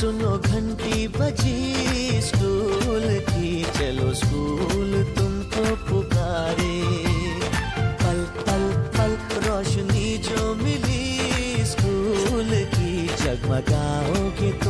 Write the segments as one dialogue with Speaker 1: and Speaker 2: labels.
Speaker 1: सुनो घंटी स्कूल की, चलो स्कूल तुमको पुकारे। पल पल पल रोशनी जो मिली, स्कूल की जगमगाओगे तुम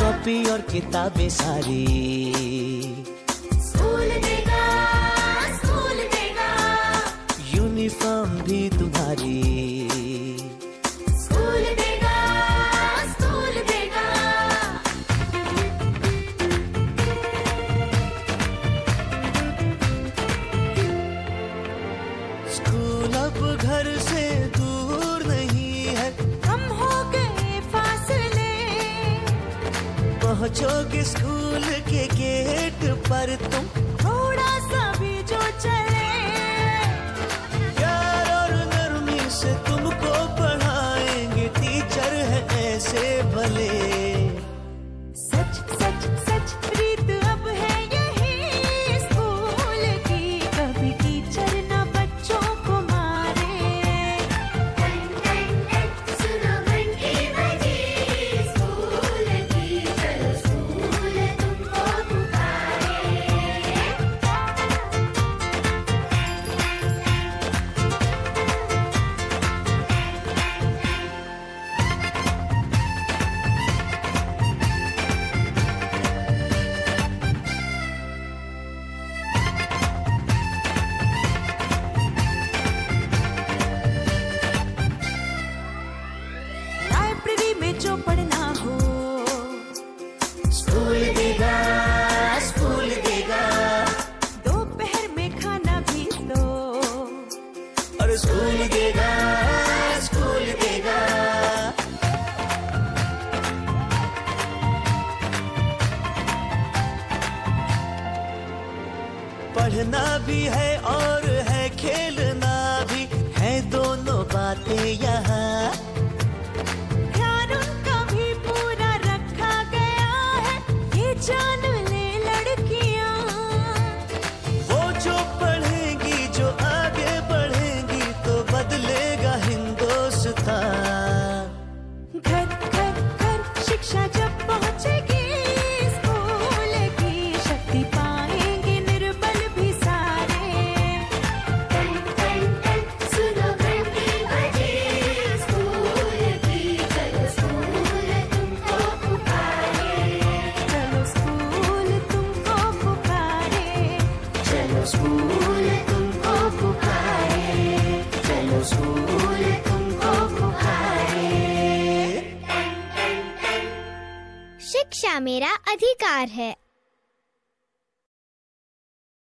Speaker 1: कॉपी और किताबें सारी।
Speaker 2: स्कूल देगा स्कूल देगा।
Speaker 1: यूनिफॉर्म भी तुम्हारी।
Speaker 2: स्कूल देगा स्कूल देगा।
Speaker 1: स्कूल अब घर से दूर नहीं है। पहुंचोगे स्कूल के गेट पर तुम?
Speaker 2: थोड़ा सा भी जो चले पढ़ना भी
Speaker 1: है और है खेलना भी। है दोनों बातें यहाँ। स्कूल तुमको पुकारे। चलो स्कूल तुमको पुकारे।
Speaker 3: शिक्षा मेरा अधिकार है।